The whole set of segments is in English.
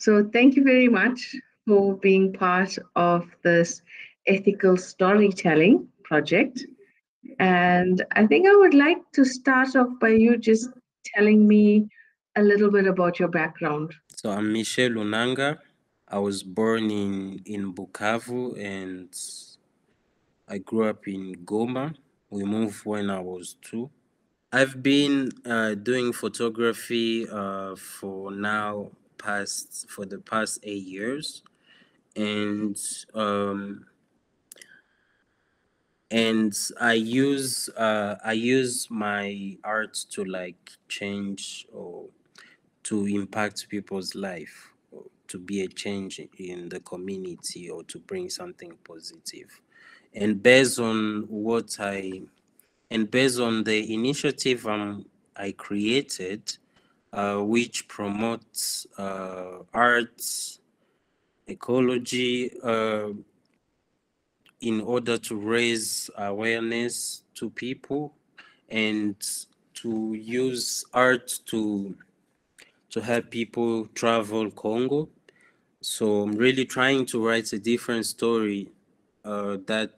So thank you very much for being part of this ethical storytelling project. And I think I would like to start off by you just telling me a little bit about your background. So I'm Michel Lunanga. I was born in, in Bukavu and I grew up in Goma. We moved when I was two. I've been uh, doing photography uh, for now past for the past eight years, and um, and I use uh, I use my art to like change or to impact people's life, to be a change in the community or to bring something positive. And based on what I and based on the initiative um, I created, which promotes uh, arts, ecology, uh, in order to raise awareness to people and to use art to to help people travel Congo. So I'm really trying to write a different story uh, that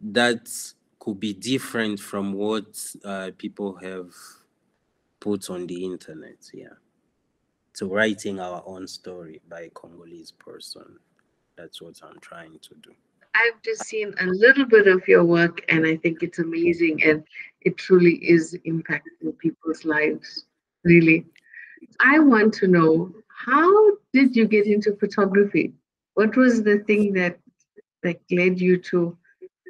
that could be different from what uh, people have put on the internet. Yeah. So writing our own story by a Congolese person. That's what I'm trying to do. I've just seen a little bit of your work and I think it's amazing and it truly is impacting people's lives. Really. I want to know how did you get into photography? What was the thing that that led you to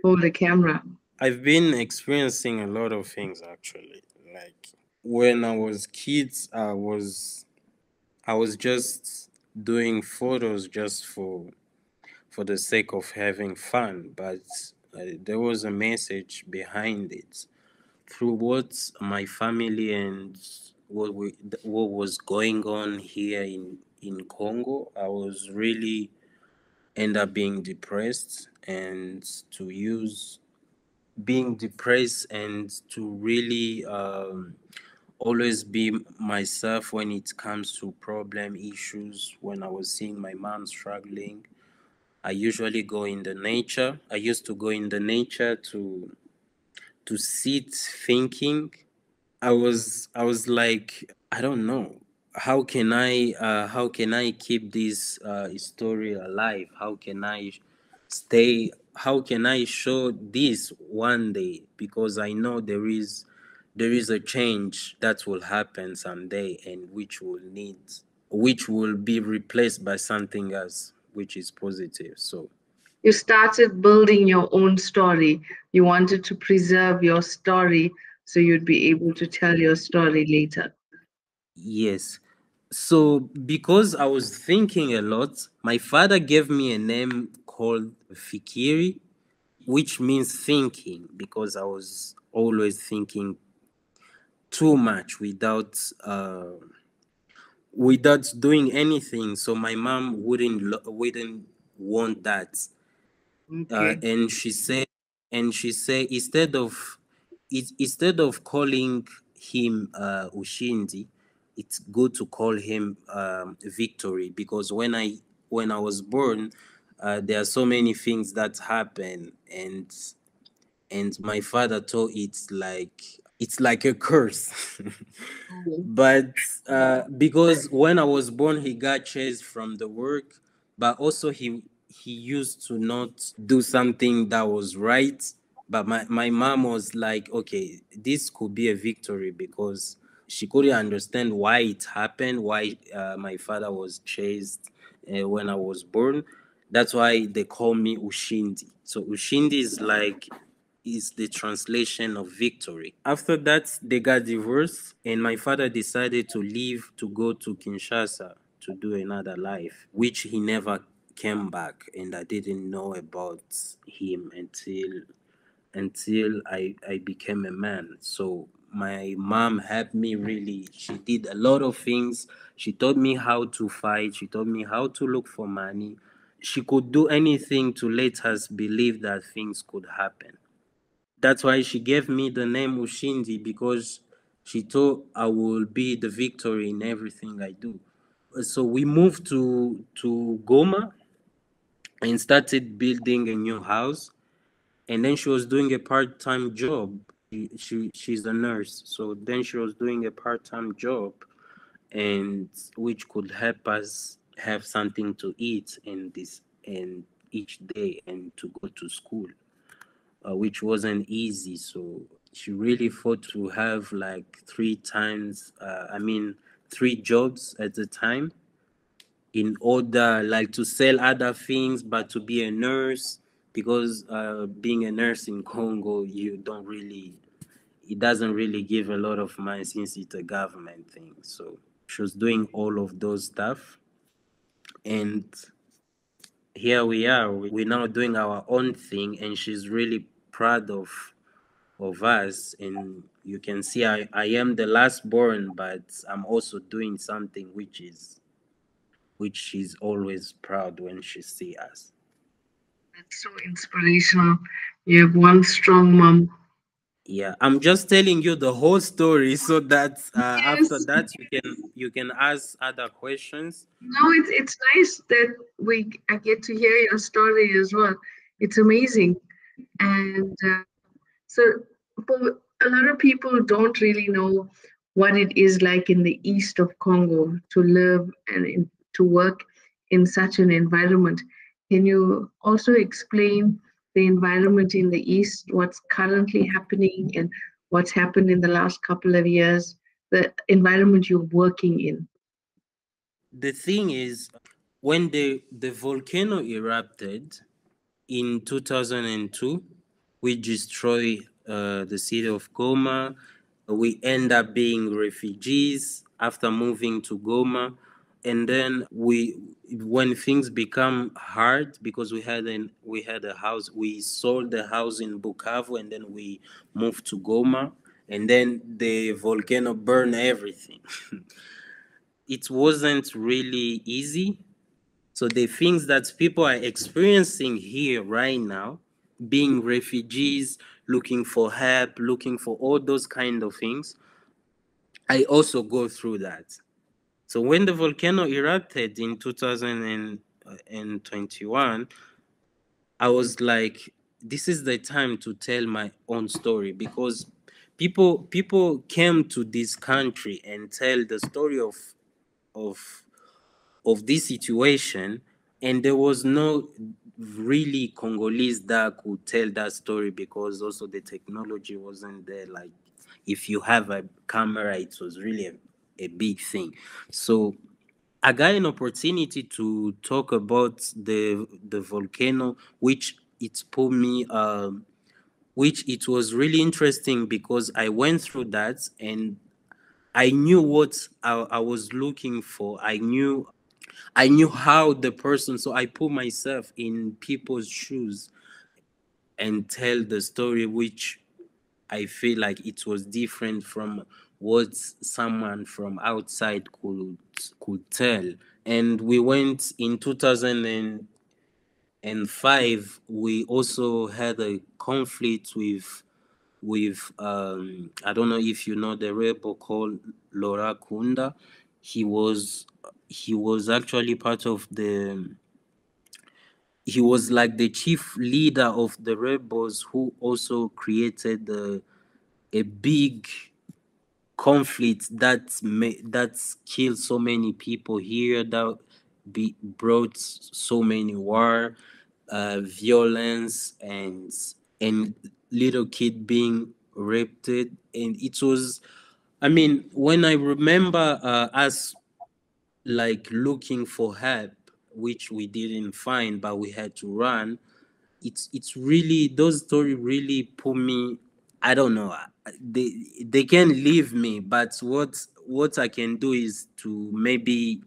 hold a camera? I've been experiencing a lot of things actually. Like when I was kids, I was I was just doing photos just for for the sake of having fun, but uh, there was a message behind it. Through what my family and what we what was going on here in in Congo, I was really end up being depressed and to use being depressed and to really um, always be myself when it comes to problem issues when i was seeing my mom struggling. I usually go in the nature. I used to go in the nature to to sit thinking. I was i was like i don't know. How can i uh, how can i keep this uh, story alive? How can i stay how can i show this one day? Because i know there is there is a change that will happen someday and which will need which will be replaced by something else which is positive. So you started building your own story. You wanted to preserve your story so you'd be able to tell your story later. Yes. So because i was thinking a lot my father gave me a name called fikiri which means thinking because i was always thinking too much without uh, without doing anything so my mom wouldn't wouldn't want that uh, okay. uh, and she said and she said instead of it, instead of calling him uh, ushindi it's good to call him um, victory because when i when i was born uh, there are so many things that happen and and my father told it's like it's like a curse. Mm-hmm. but uh, because when i was born he got chased from the work but also he he used to not do something that was right. But my, my mom was like okay this could be a victory because she couldn't understand why it happened why uh, my father was chased uh, when i was born. That's why they call me ushindi. So ushindi is like is the translation of victory. After that, they got divorced, and my father decided to leave to go to Kinshasa to do another life, which he never came back, and I didn't know about him until until I, I became a man. So my mom helped me really. She did a lot of things. She taught me how to fight. She taught me how to look for money. She could do anything to let us believe that things could happen. That's why she gave me the name Ushindi because she thought I will be the victory in everything I do. so we moved to to Goma and started building a new house. And then she was doing a part-time job. She, she she's a nurse, so then she was doing a part-time job, and which could help us have something to eat in this and each day and to go to school, uh, which wasn't easy. So she really fought to have like three times, uh, I mean, three jobs at a time in order like to sell other things but to be a nurse because uh, being a nurse in congo you don't really it doesn't really give a lot of money since it's a government thing so she was doing all of those stuff and here we are we're now doing our own thing and she's really proud of of us and you can see I, I am the last born but i'm also doing something which is which she's always proud when she see us. That's so inspirational. You have one strong mom. Yeah, I'm just telling you the whole story so that uh, yes. after that you can you can ask other questions. No, it's it's nice that we I get to hear your story as well. It's amazing, and uh, so a lot of people don't really know what it is like in the east of Congo to live and in to work in such an environment. Can you also explain the environment in the East, what's currently happening, and what's happened in the last couple of years, the environment you're working in? The thing is, when the, the volcano erupted in 2002, we destroy uh, the city of Goma. We end up being refugees after moving to Goma. And then we when things become hard because we had an we had a house we sold the house in bukavu and then we moved to goma. And then the volcano burned everything. It wasn't really easy so the things that people are experiencing here right now being refugees looking for help looking for all those kind of things i also go through that. So when the volcano erupted in 2021, I was like, this is the time to tell my own story because people people came to this country and tell the story of of of this situation and there was no really congolese that could tell that story because also the technology wasn't there like if you have a camera it was really a, a big thing. So I got an opportunity to talk about the the volcano, which it put me, um, which it was really interesting because I went through that and I knew what I, I was looking for. I knew I knew how the person. So I put myself in people's shoes and tell the story, which I feel like it was different from what someone from outside could could tell. And we went in 2005. We also had a conflict with with um, I don't know if you know the rebel called Laurent Nkunda. He was he was actually part of the he was like the chief leader of the rebels who also created a big conflict that's that's killed so many people here that be, brought so many war uh, violence and and little kid being raped. And it was i mean when i remember uh, us like looking for help which we didn't find but we had to run it's it's really those stories really put me i don't know they they can leave me but what what i can do is to maybe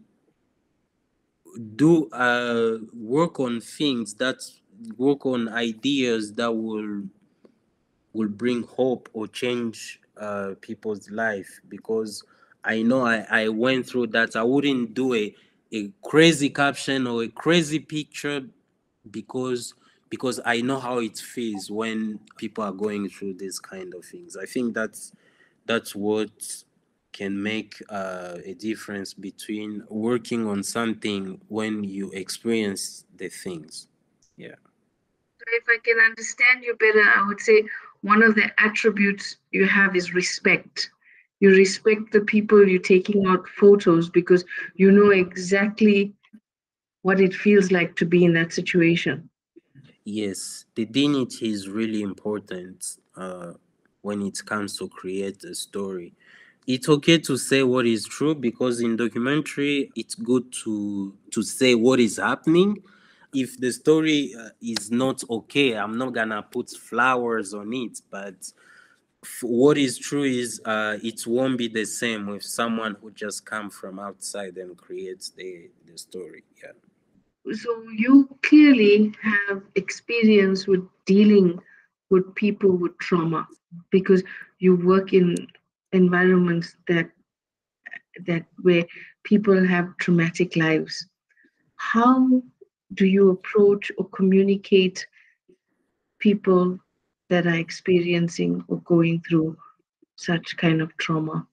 do uh work on things that work on ideas that will will bring hope or change uh people's life because i know i i went through that i wouldn't do a a crazy caption or a crazy picture because because I know how it feels when people are going through these kind of things. I think that's that's what can make uh, a difference between working on something when you experience the things. Yeah. If I can understand you better, I would say one of the attributes you have is respect. You respect the people you're taking out photos because you know exactly what it feels like to be in that situation. Yes, the dignity is really important uh, when it comes to create a story. It's okay to say what is true because in documentary it's good to to say what is happening. If the story uh, is not okay, I'm not gonna put flowers on it. But what is true is uh, it won't be the same with someone who just come from outside and creates the the story. Yeah so you clearly have experience with dealing with people with trauma because you work in environments that that where people have traumatic lives how do you approach or communicate people that are experiencing or going through such kind of trauma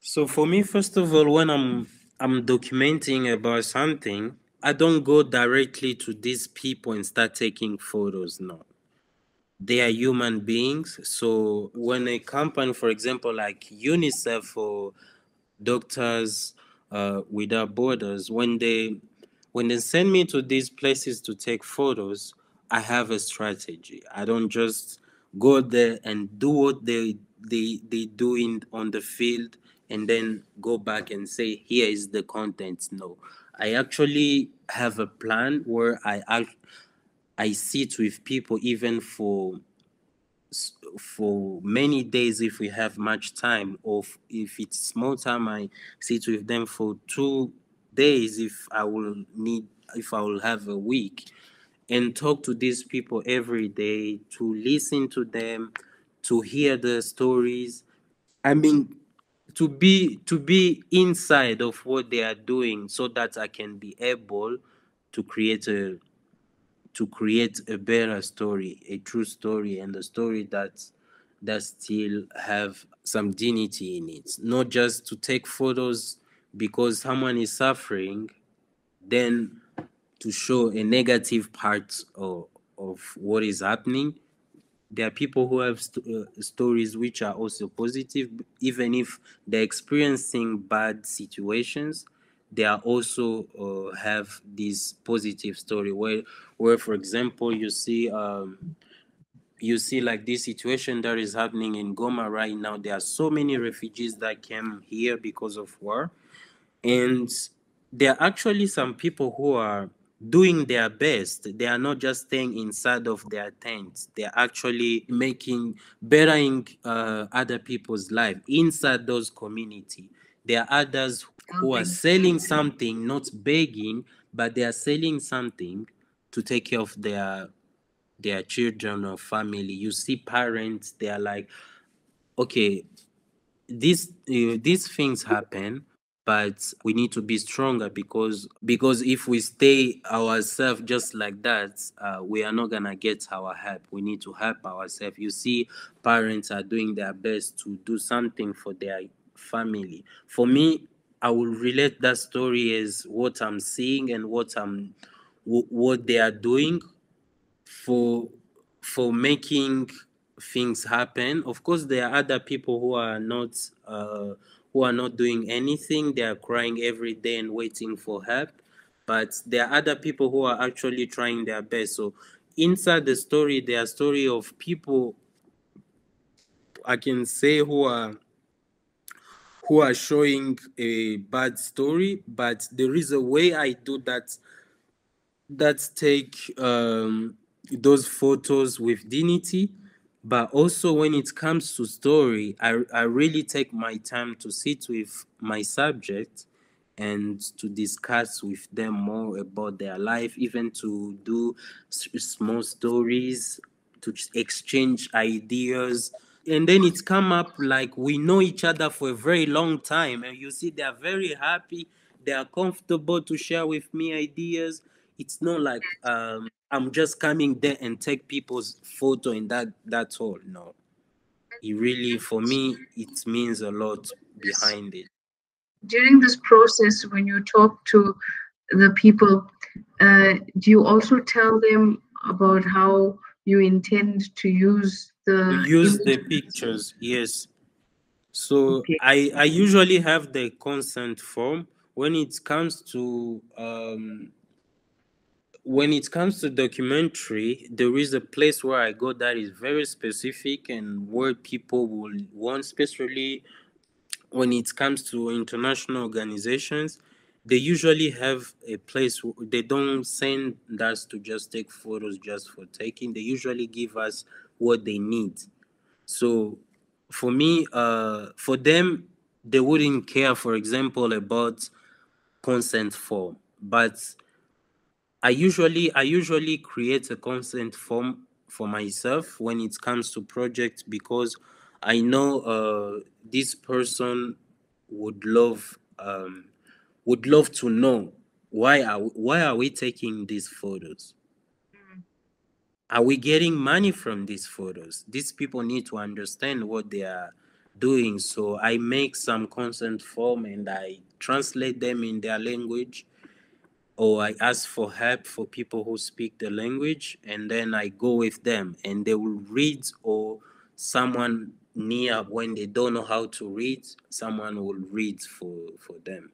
so for me first of all when i'm I'm documenting about something, I don't go directly to these people and start taking photos. No. They are human beings. So when a company, for example, like UNICEF or Doctors uh, Without Borders, when they when they send me to these places to take photos, I have a strategy. I don't just go there and do what they they they doing on the field and then go back and say here is the content. No. I actually have a plan where i i sit with people even for for many days if we have much time or if it's small time i sit with them for two days if i will need if i will have a week and talk to these people every day to listen to them to hear the stories. I mean to be to be inside of what they are doing so that i can be able to create a to create a better story a true story and a story that that still have some dignity in it. Not just to take photos because someone is suffering then to show a negative part of, of what is happening. There are people who have st- uh, stories which are also positive even if they're experiencing bad situations they are also uh, have this positive story where where for example you see um, you see like this situation that is happening in goma right now. There are so many refugees that came here because of war. And there are actually some people who are doing their best. They are not just staying inside of their tents. They are actually making bettering uh, other people's life inside those community. There are others who are selling something, not begging, but they are selling something to take care of their their children or family. You see parents, they are like, okay, these uh, these things happen but we need to be stronger because because if we stay ourselves just like that uh, we are not gonna get our help. We need to help ourselves. You see parents are doing their best to do something for their family. For me i will relate that story as what i'm seeing and what i'm what they are doing for for making things happen. Of course there are other people who are not uh, who are not doing anything. They are crying every day and waiting for help. But there are other people who are actually trying their best. So inside the story, there are story of people I can say who are who are showing a bad story, but there is a way I do that that take um, those photos with dignity but also when it comes to story I, I really take my time to sit with my subject and to discuss with them more about their life even to do small stories to exchange ideas. And then it's come up like we know each other for a very long time and you see they are very happy they are comfortable to share with me ideas. It's not like um I'm just coming there and take people's photo and that that's all. No. it really for me it means a lot behind it during this process when you talk to the people uh, do you also tell them about how you intend to use the use the pictures yes so okay. i i usually have the consent form when it comes to um when it comes to documentary there is a place where i go that is very specific and where people will want especially when it comes to international organizations they usually have a place they don't send us to just take photos just for taking they usually give us what they need. So for me uh for them they wouldn't care for example about consent form but i usually i usually create a consent form for myself when it comes to projects because i know uh this person would love um would love to know why are we, why are we taking these photos? Mm. Are we getting money from these photos? These people need to understand what they are doing. So I make some consent form and I translate them in their language or I ask for help for people who speak the language and then I go with them and they will read or someone near when they don't know how to read, someone will read for, for them.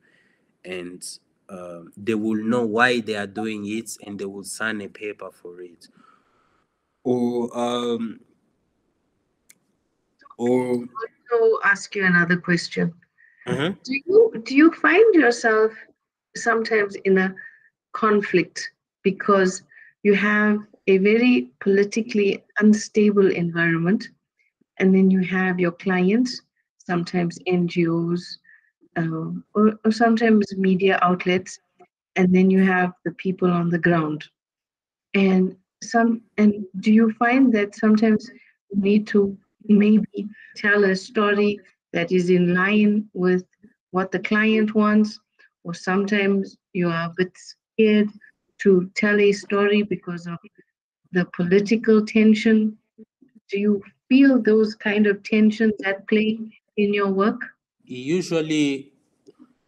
And uh, they will know why they are doing it and they will sign a paper for it. Or um or ask you another question? Uh-huh. do you do you find yourself sometimes in a conflict because you have a very politically unstable environment and then you have your clients sometimes ngos um, or, or sometimes media outlets, and then you have the people on the ground. And some and do you find that sometimes you need to maybe tell a story that is in line with what the client wants, or sometimes you are a bit scared to tell a story because of the political tension. Do you feel those kind of tensions at play in your work? usually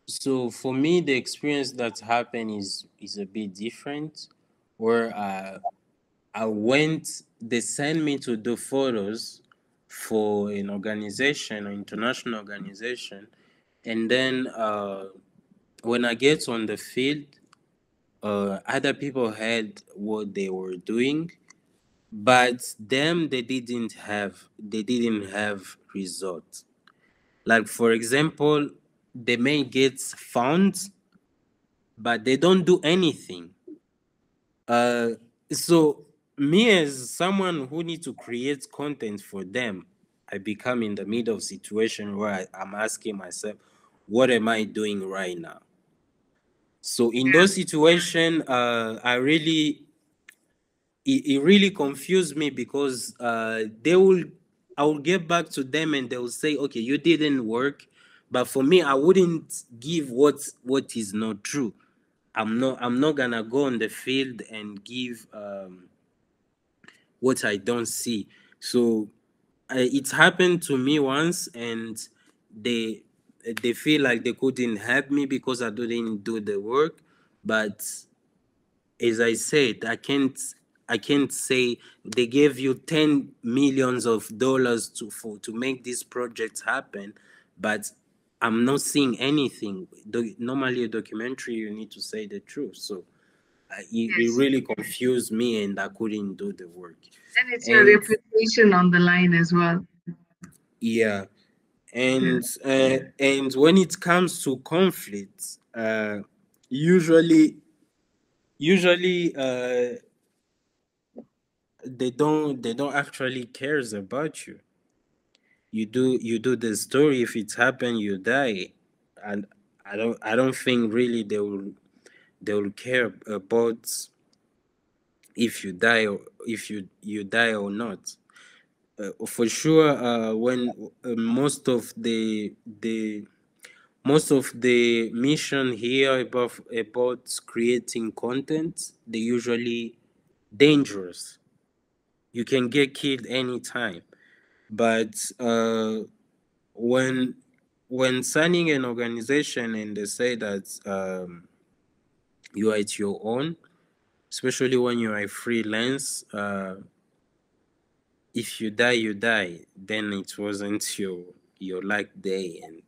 so for me the experience that happened is is a bit different where uh, i went they sent me to do photos for an organization an international organization and then uh, when i get on the field uh, other people had what they were doing but them they didn't have they didn't have results like for example, they may get found, but they don't do anything. Uh, so me as someone who need to create content for them, I become in the middle of situation where I, I'm asking myself, what am I doing right now? So in those situation, uh, I really it, it really confused me because uh, they will I will get back to them and they'll say, okay, you didn't work. But for me, I wouldn't give what what is not true. I'm not I'm not gonna go on the field and give um, what I don't see. So uh, it's happened to me once, and they they feel like they couldn't help me because I didn't do the work. But as I said, I can't I can't say they gave you 10 millions of dollars to for to make this project happen, but I'm not seeing anything. The, normally, a documentary, you need to say the truth. So uh, it, yes. it, really confused me, and I couldn't do the work. And it's and, your reputation on the line as well. Yeah, and uh, and when it comes to conflicts, uh, usually, usually uh, they don't they don't actually cares about you. You do you do the story if it's happened you die. And i don't i don't think really they will they will care about if you die or if you you die or not uh, for sure uh, when uh, most of the the most of the mission here about about creating content they usually dangerous. You can get killed anytime. But uh, when when signing an organization and they say that um, you are at your own, especially when you are a freelance, uh, if you die, you die. Then it wasn't your your luck day, and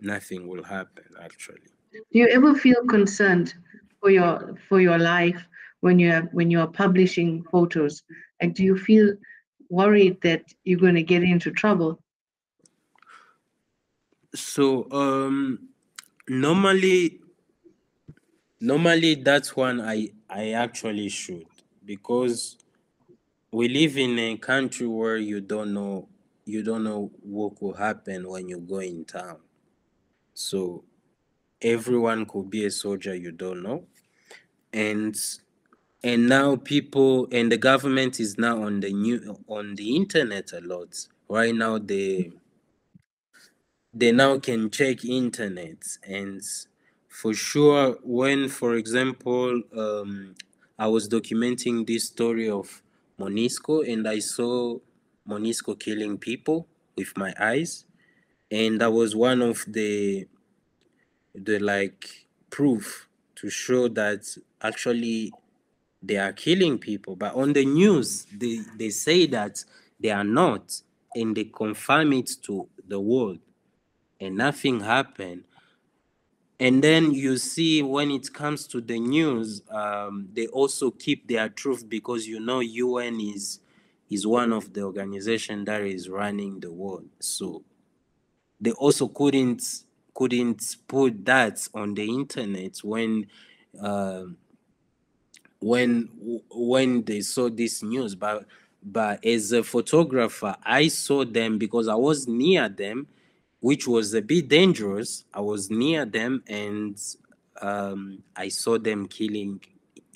nothing will happen. Actually, do you ever feel concerned for your for your life when you are when you are publishing photos? Like, do you feel worried that you're going to get into trouble? So um, normally, normally that's one I I actually should because we live in a country where you don't know you don't know what will happen when you go in town. So everyone could be a soldier you don't know. And and now people and the government is now on the new on the internet a lot. Right now they they now can check internet and for sure when for example um, i was documenting this story of MONUSCO and i saw MONUSCO killing people with my eyes. And that was one of the the like proof to show that actually they are killing people. But on the news they they say that they are not and they confirm it to the world. And nothing happened. And then you see when it comes to the news, um, they also keep their truth because you know UN is is one of the organization that is running the world. So they also couldn't couldn't put that on the internet when uh, when when they saw this news. But but as a photographer, I saw them because I was near them which was a bit dangerous. I was near them and um, I saw them killing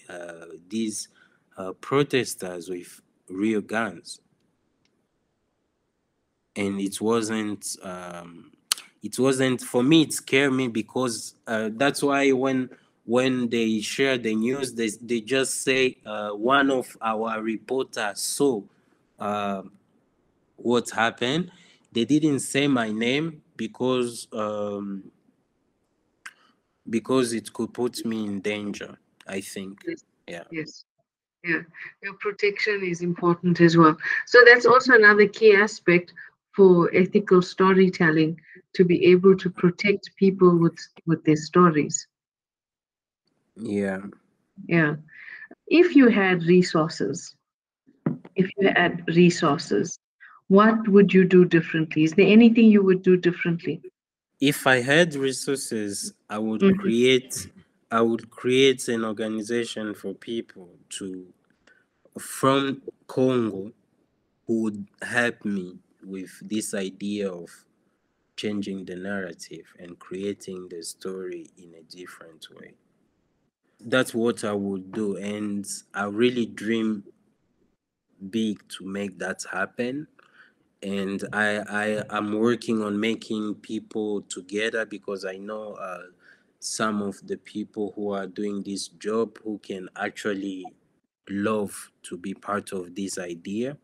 uh, these uh, protesters with real guns. And it wasn't, um, it wasn't, for me, it scared me because uh, that's why when when they share the news, they, they just say uh, one of our reporters saw uh, what happened they didn't say my name because um, because it could put me in danger. I think. Yes. Yeah. Yes. Yeah. Your protection is important as well. So that's also another key aspect for ethical storytelling to be able to protect people with with their stories. Yeah. Yeah. If you had resources, if you had resources, what would you do differently? Is there anything you would do differently? If I had resources, I would mm-hmm. create I would create an organization for people to from Congo who would help me with this idea of changing the narrative and creating the story in a different way. That's what I would do. And I really dream big to make that happen and I I am working on making people together because I know uh, some of the people who are doing this job who can actually love to be part of this idea,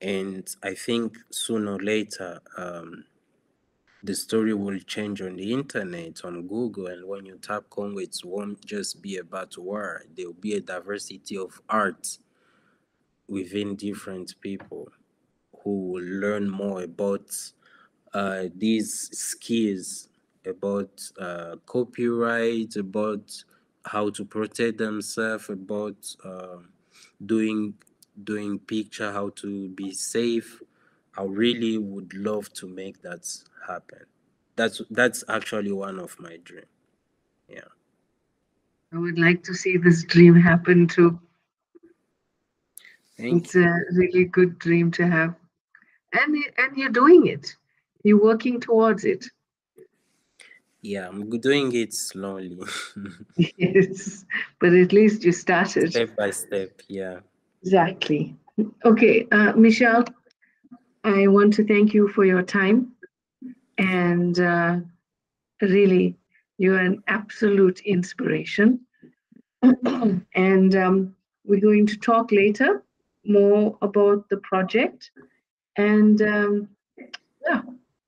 and I think sooner or later. Um, the story will change on the internet, on Google, and when you tap Congo, it won't just be about war. There will be a diversity of art within different people who will learn more about uh, these skills about uh, copyright, about how to protect themselves, about uh, doing doing picture, how to be safe. I really would love to make that happen. That's that's actually one of my dreams. Yeah. I would like to see this dream happen too. Thank it's you. a really good dream to have and and you're doing it. You're working towards it. Yeah i'm doing it slowly. Yes but at least you started. Step by step yeah. Exactly. Okay uh, Michel i want to thank you for your time. And uh, really you're an absolute inspiration. And um, we're going to talk later more about the project And um, yeah,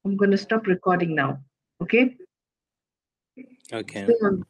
I'm going to stop recording now. Okay? Okay. On,